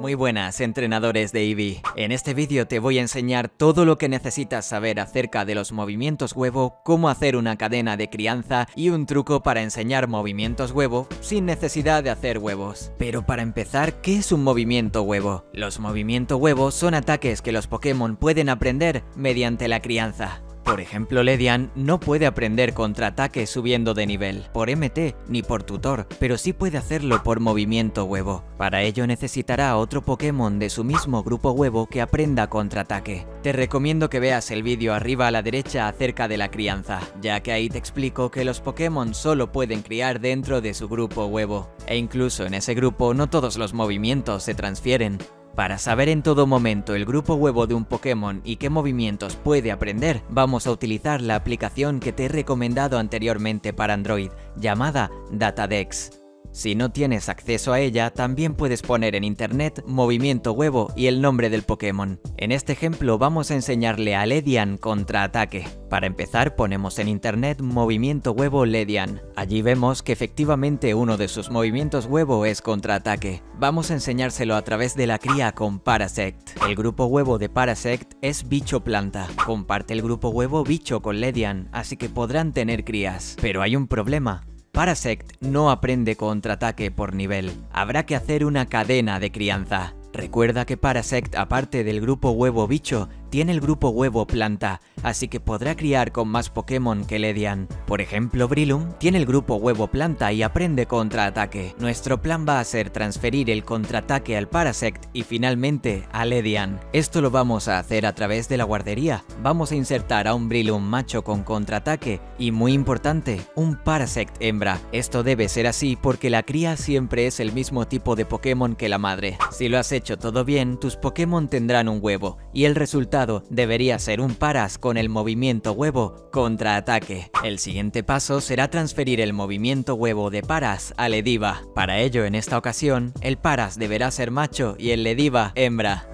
Muy buenas entrenadores de Eevee. En este vídeo te voy a enseñar todo lo que necesitas saber acerca de los movimientos huevo, cómo hacer una cadena de crianza y un truco para enseñar movimientos huevo sin necesidad de hacer huevos. Pero para empezar, ¿qué es un movimiento huevo? Los movimientos huevo son ataques que los Pokémon pueden aprender mediante la crianza. Por ejemplo, Ledian no puede aprender contraataque subiendo de nivel, por MT ni por tutor, pero sí puede hacerlo por movimiento huevo. Para ello necesitará otro Pokémon de su mismo grupo huevo que aprenda contraataque. Te recomiendo que veas el vídeo arriba a la derecha acerca de la crianza, ya que ahí te explico que los Pokémon solo pueden criar dentro de su grupo huevo, e incluso en ese grupo no todos los movimientos se transfieren. Para saber en todo momento el grupo huevo de un Pokémon y qué movimientos puede aprender, vamos a utilizar la aplicación que te he recomendado anteriormente para Android, llamada Datadex. Si no tienes acceso a ella, también puedes poner en internet movimiento huevo y el nombre del Pokémon. En este ejemplo vamos a enseñarle a Ledian contraataque. Para empezar ponemos en internet movimiento huevo Ledian. Allí vemos que efectivamente uno de sus movimientos huevo es contraataque. Vamos a enseñárselo a través de la cría con Parasect. El grupo huevo de Parasect es bicho planta. Comparte el grupo huevo bicho con Ledian, así que podrán tener crías. Pero hay un problema. Parasect no aprende contraataque por nivel. Habrá que hacer una cadena de crianza. Recuerda que Parasect, aparte del grupo huevo bicho, tiene el grupo huevo planta, así que podrá criar con más Pokémon que Ledian. Por ejemplo, Brilum tiene el grupo huevo planta y aprende contraataque. Nuestro plan va a ser transferir el contraataque al Parasect y finalmente a Ledian. Esto lo vamos a hacer a través de la guardería. Vamos a insertar a un Brilum macho con contraataque y muy importante, un Parasect hembra. Esto debe ser así porque la cría siempre es el mismo tipo de Pokémon que la madre. Si lo has hecho todo bien, tus Pokémon tendrán un huevo y el resultado debería ser un Paras con el movimiento huevo contraataque. El siguiente paso será transferir el movimiento huevo de Paras a Lediva. Para ello, en esta ocasión, el Paras deberá ser macho y el Lediva hembra.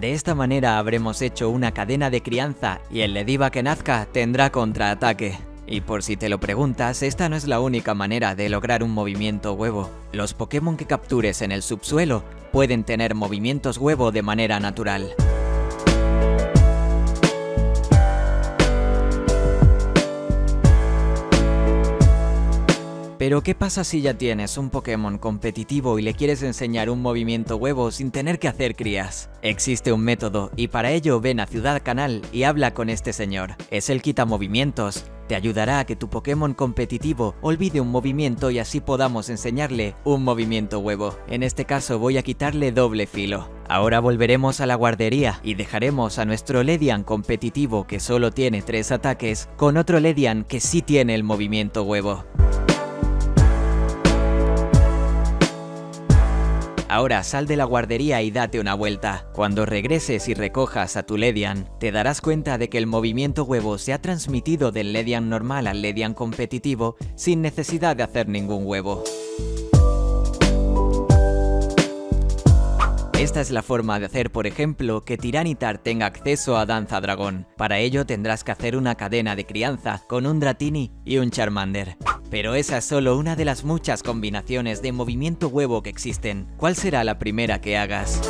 De esta manera habremos hecho una cadena de crianza y el Lediva que nazca tendrá contraataque. Y por si te lo preguntas, esta no es la única manera de lograr un movimiento huevo. Los Pokémon que captures en el subsuelo pueden tener movimientos huevo de manera natural. Pero ¿qué pasa si ya tienes un Pokémon competitivo y le quieres enseñar un movimiento huevo sin tener que hacer crías? Existe un método y para ello ven a Ciudad Canal y habla con este señor. Es el quita movimientos. Te ayudará a que tu Pokémon competitivo olvide un movimiento y así podamos enseñarle un movimiento huevo. En este caso voy a quitarle doble filo. Ahora volveremos a la guardería y dejaremos a nuestro Ledian competitivo que solo tiene tres ataques con otro Ledian que sí tiene el movimiento huevo. Ahora sal de la guardería y date una vuelta. Cuando regreses y recojas a tu Ledian, te darás cuenta de que el movimiento huevo se ha transmitido del Ledian normal al Ledian competitivo sin necesidad de hacer ningún huevo. Esta es la forma de hacer, por ejemplo, que Tiranitar tenga acceso a Danza Dragón. Para ello tendrás que hacer una cadena de crianza con un Dratini y un Charmander. Pero esa es solo una de las muchas combinaciones de movimiento huevo que existen. ¿Cuál será la primera que hagas?